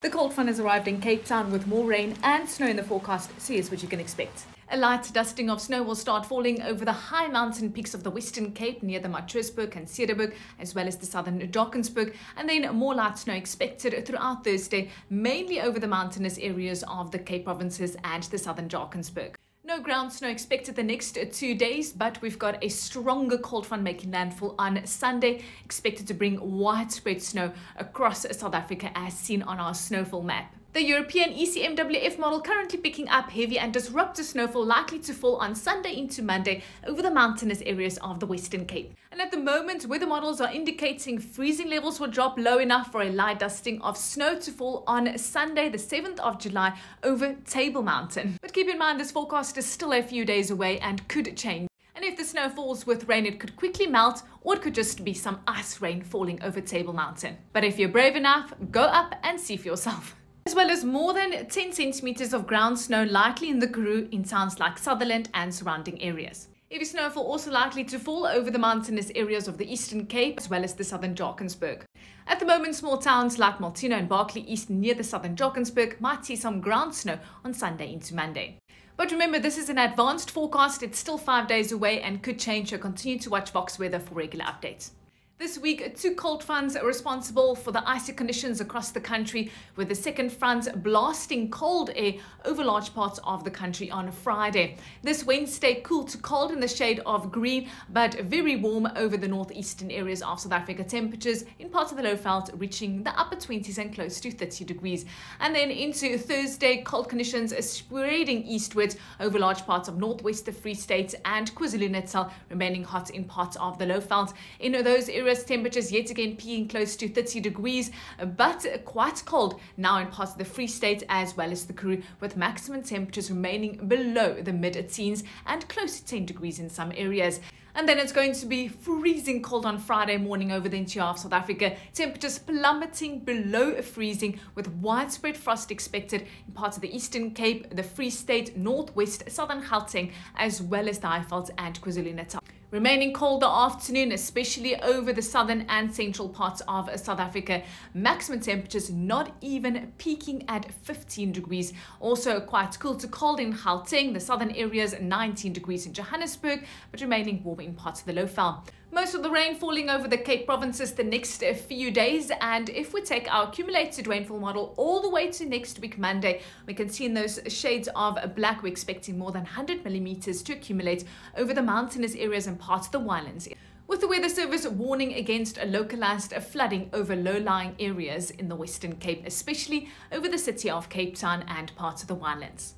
The cold front has arrived in Cape Town with more rain and snow in the forecast, so here's what you can expect. A light dusting of snow will start falling over the high mountain peaks of the Western Cape near the Matroosberg and Cederberg, as well as the southern Drakensberg, and then more light snow expected throughout Thursday, mainly over the mountainous areas of the Cape provinces and the southern Drakensberg. No ground snow expected the next two days, but we've got a stronger cold front making landfall on Sunday, expected to bring widespread snow across South Africa as seen on our snowfall map. The European ECMWF model currently picking up heavy and disruptive snowfall likely to fall on Sunday into Monday over the mountainous areas of the Western Cape. And at the moment, weather models are indicating freezing levels will drop low enough for a light dusting of snow to fall on Sunday, the 7th of July, over Table Mountain. But keep in mind, this forecast is still a few days away and could change. And if the snow falls with rain, it could quickly melt, or it could just be some ice rain falling over Table Mountain. But if you're brave enough, go up and see for yourself as well as more than 10 centimeters of ground snow likely in the Karoo in towns like Sutherland and surrounding areas. Heavy snowfall also likely to fall over the mountainous areas of the Eastern Cape as well as the southern Drakensberg. At the moment, small towns like Molteno and Barkly East near the southern Drakensberg might see some ground snow on Sunday into Monday. But remember, this is an advanced forecast. It's still five days away and could change, so continue to watch Vox Weather for regular updates. This week, two cold fronts are responsible for the icy conditions across the country, with the second front blasting cold air over large parts of the country on Friday. This Wednesday, cool to cold in the shade of green, but very warm over the northeastern areas of South Africa. Temperatures in parts of the low Lowveld reaching the upper 20s and close to 30 degrees. And then into Thursday, cold conditions spreading eastwards over large parts of northwest the Free State and KwaZulu-Natal, remaining hot in parts of the Lowveld. In those areas, temperatures yet again peaking close to 30 degrees, but quite cold now in parts of the Free State as well as the Karoo, with maximum temperatures remaining below the mid-teens and close to 10 degrees in some areas. And then it's going to be freezing cold on Friday morning over the interior of South Africa. Temperatures plummeting below freezing with widespread frost expected in parts of the Eastern Cape, the Free State, Northwest, Southern Gauteng, as well as the Highveld and KwaZulu-Natal. Remaining cold the afternoon, especially over the southern and central parts of South Africa. Maximum temperatures not even peaking at 15 degrees. Also quite cool to cold in Gauteng, the southern areas 19 degrees in Johannesburg, but remaining warm in parts of the Lowveld. Most of the rain falling over the Cape provinces the next few days. And if we take our accumulated rainfall model all the way to next week, Monday, we can see in those shades of black, we're expecting more than 100 millimeters to accumulate over the mountainous areas and parts of the Winelands with the Weather Service warning against a localized flooding over low-lying areas in the Western Cape, especially over the city of Cape Town and parts of the Winelands.